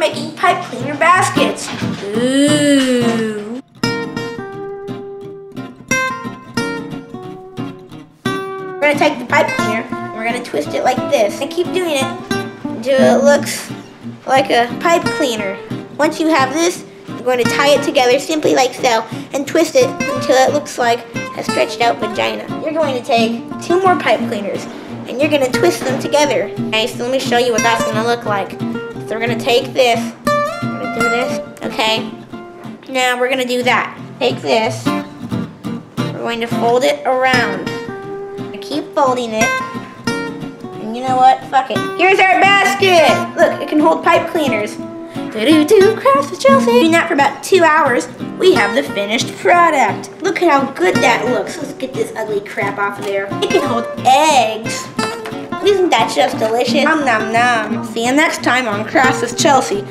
making pipe cleaner baskets. Ooh. We're gonna take the pipe cleaner and we're gonna twist it like this. And keep doing it until it looks like a pipe cleaner. Once you have this, you're going to tie it together simply like so and twist it until it looks like a stretched out vagina. You're going to take two more pipe cleaners and you're going to twist them together. Okay, so let me show you what that's going to look like. So we're to take this, we're to do this, okay? Now we're to do that. Take this, we're going to fold it around. Keep folding it. And you know what? Fuck it. Here's our basket! Look, it can hold pipe cleaners. Do-do-do, craft with Chelsea. Doing that for about two hours, we have the finished product. Look at how good that looks. Let's get this ugly crap off of there. It can hold eggs. Isn't just delicious? Nom nom nom. See you next time on Crafts with Chelsea.